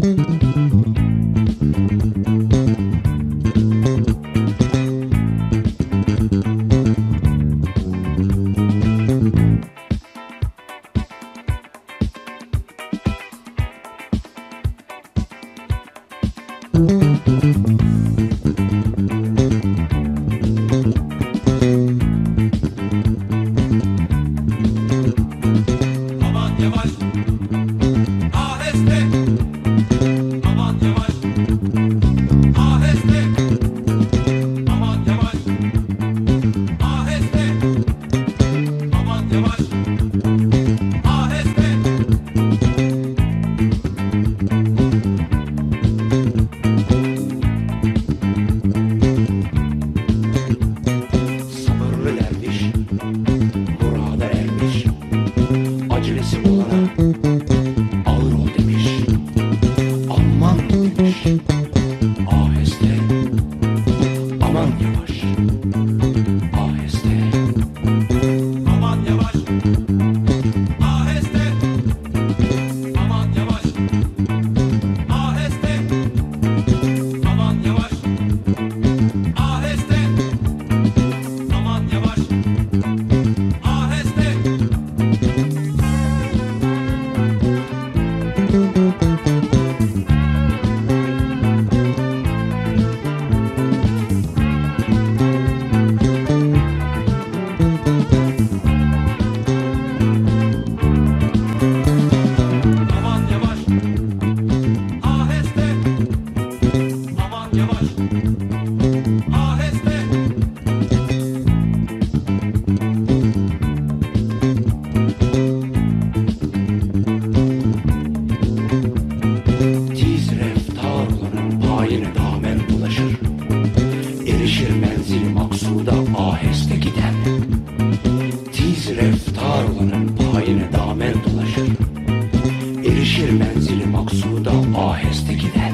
Thank mm -hmm. you. Tiz reftar olanın payine damen dolaşır. Erişir menzili maksuda aheste giden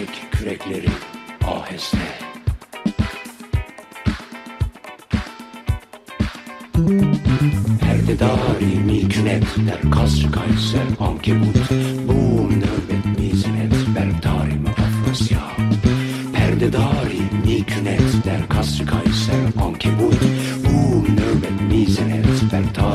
Çek kürekleri aheste. Perdedari milkünet der kasr kayser ankebut Bu nöbet mizinet ber tarim afrasya Perdedari milkünet der kasr kayser ankebut Bu nöbet mizinet ber tarim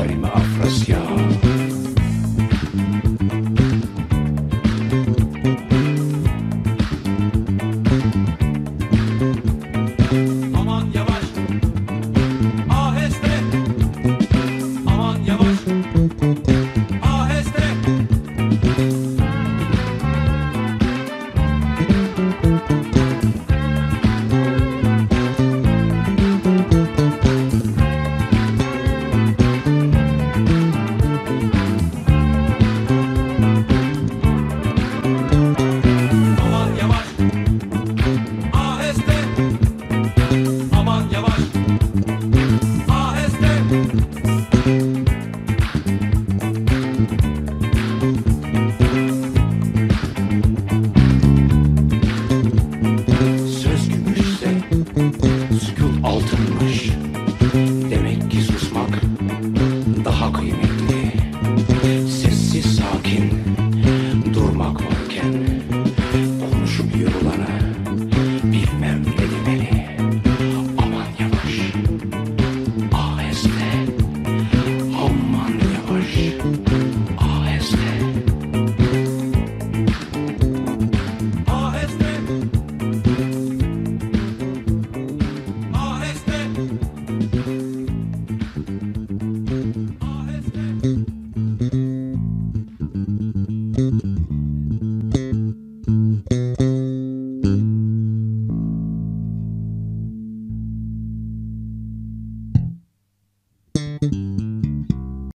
sonra bilmem ne.